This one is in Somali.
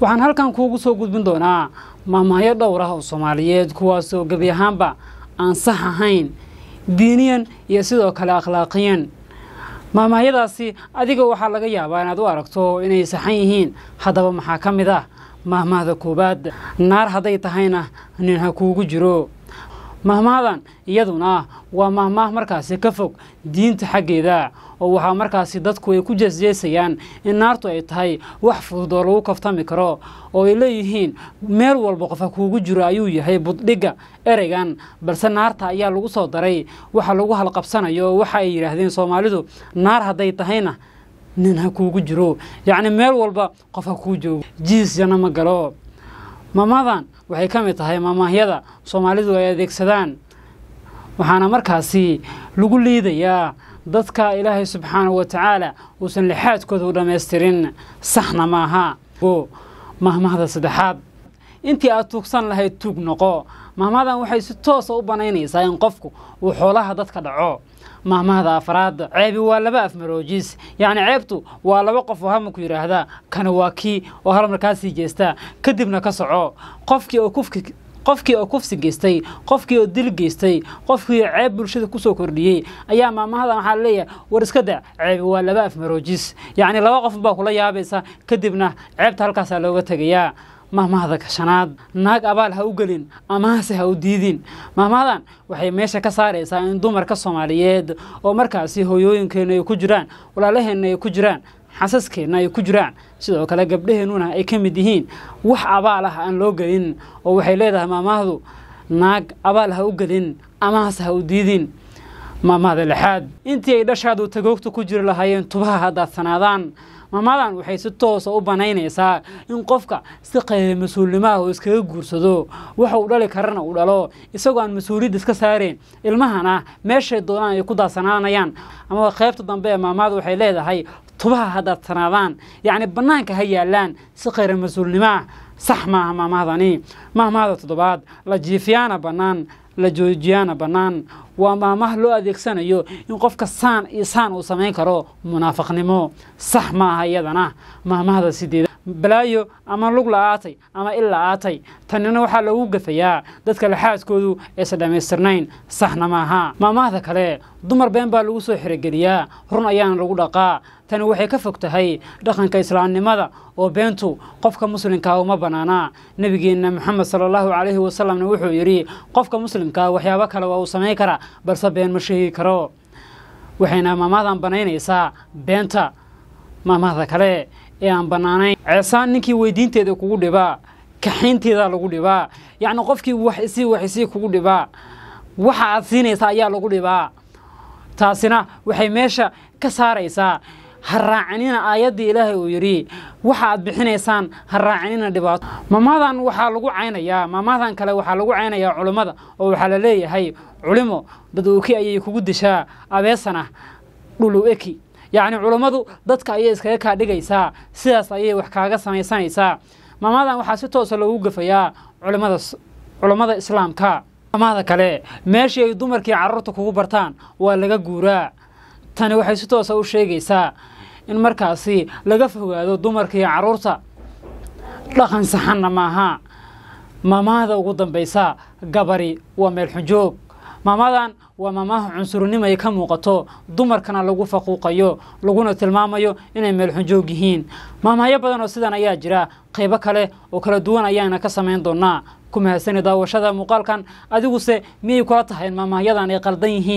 waxaan halkan kuugu soo gudbin doonaa maamahyo dhowr ah oo soomaaliyeed kuwaasoo gebi ahaanba aan sax ahayn diiniyan iyo sidoo kale akhlaaqiyan maamahyadaasi adiga waxaa laga yaabaa inaad u aragto inay saxan yihiin. Haddaba maxaa ka mid ah mahmahda koowaad? Naar hadday tahayna nin ha kuugu jiro mahmahdan iyaduna waa mahmaah markaasi ka fog diinta xaggeeda oo waxaa markaasi dadku ay ku jeesjeesayaan in naartu ay tahay wax fudud oo lagu kaftami karo oo ay leeyihiin meel walba qof ha kuugu jiro ayuu yahay buddhigga ereygan balse naarta ayaa lagu soo daray waxa lagu halqabsanayo waxa ay yidhaahdeen soomaalidu naar hadday tahayna nin ha kuugu jiro. Yacni meel walba qof ha kuu joogo. Jiis jana ma galo maamadan waxay ka mid tahay maamaahyada soomaalidu ay adeegsadaan. Waxaana markaasi lagu liidayaa dadka ilaahay subxaanahu wa tacaala uusan lixaadkooda u dhammaystirin. Saxna maaha. Mahmahda saddexaad. Intii aad tuugsan lahayd tuug noqo. Mahmadan waxay si toosa u banaynaysaa in qofku uu xoolaha dadka dhaco mahmahda afraad ceebi waa laba afmaroojis. Yacni ceebtu waa laba qof oo halmarku yidhaahda kana waa kii oo hal markaasii jeesta kadibna ka soco. Qofkii oo kufki qofkii oo kufsi geystay qofkii oo dil geystay qofkii oo ceeb bulshada ku soo kordhiyey ayaa maamahadan waxaa leeyahay war iska da ceebi waa laba afmaroojis. Yacni laba qof baa kula yaabaysa kadibna ceebta halkaasaa looga tegayaa mahmahda shanaad naag abaal ha u gelin amahase ha u diidin. Mahmahadan waxay meesha ka saaraysaa in dumarka soomaaliyeed oo markaasi hooyooyinkeenna ay ku jiraan walaalaheenna ay ku jiraan xasaskeenna ay ku jiraan. Sidoo kale gabdhaheennuna ay ka mid yihiin wax abaal ah aan loo gelin oo waxay leedahay maamahdu naag abaal ha u gelin amahase ha u diidin. Maamahda lixaad intii ay dhashaadu tagoogta ku jiri lahaayeen tubaha hadaadsanaadaan maamadan waxay si toosa u banaynaysaa in qofka si qayla mas'uulnimaah oo iskaga guursado waxa uu dhali karana uu dhalo isagoo aan mas'uuliyadda iska saareen ilmahana meeshay doonaan ay ku daadsanaanayaan amaba qaybta dambe ee maamadu waxay leedahay tubaha hadaadsanaadaan yacni bannaanka ha yaalaan si qayra mas'uulnimaah sax maaha maamahdani maamahda toddobaad. La jiifiyaana bannaan la joojiyaana bannaan. Waa maamah loo adeegsanayo in qofka saan iyo saan uu samayn karo munaafaqnimo. Sax maaha iyadana. Maamahda sideed balaayo ama lug la-aatay ama il la-aatay. Tanina waxaa loogu gafayaa dadka laxaadkoodu aysan dhammaystirnayn saxna maaha maamahda kale dumar been baa lagu soo xirogeliyaa run ayaana lagu dhaqaa. Tani waxay ka fog tahay dhaqanka islaamnimada oo beentu qofka muslimkaa uma bannaanaa nebigeenna moxamed sala allahu calayhi wasalamna wuxuu yidhi qofka muslimkaa waxyaabo kale waa uu samayn karaa balse been ma sheegi karo. Waxayna maamahdan banaynaysaa beenta. Maamahda kale ee aan bannaanayn ceesaan ninkii weydiinteeda kugu dhibaa kaxaynteedaa lagu dhibaa yacni qofkii wax isii wax isii kugu dhibaa waxa aad siinaysaa ayaa lagu dhibaa taasina waxay meesha ka saaraysaa ha raacinina aayaddii ilaahay uu yidhi waxa aad bixinaysaan ha raacinina dhibaato. Maamadan waxaa lagu caynayaa maamadan kale waxaa lagu caynayaa culummada oo waxaa la leeyahay culimo dadooki ayay kugu dishaa abeesana dhulu eki yacni culummadu dadka ayay iskaga kaa dhigaysaa sidaas ayay wax kaaga samaysanaysaa. Maamadan waxaa si toosa loogu gafayaa culimada culummada islaamka. Maamada kale meeshii ay dumarkii carruurta kugu bartaan waa laga guuraa. Tani waxay si toosa u sheegaysaa in markaasi laga fogaado dumarkii carruurta. Dhaqan saxanna maaha. Maamahda ugu dambaysa gabari waa meel xujoog maamadan waa maamaha cunsurnimo ay ka muuqato dumarkana lagu faquuqayo laguna tilmaamayo inay meel xujoog yihiin. Maamahyo badan oo sidan ayaa jira qaybo kale oo kala duwan ayaana ka samayn doonaa. Ku mahadsani daawashada muuqaalkan adiguse miyay kula tahay in maamahyadan ay qaldan yihiin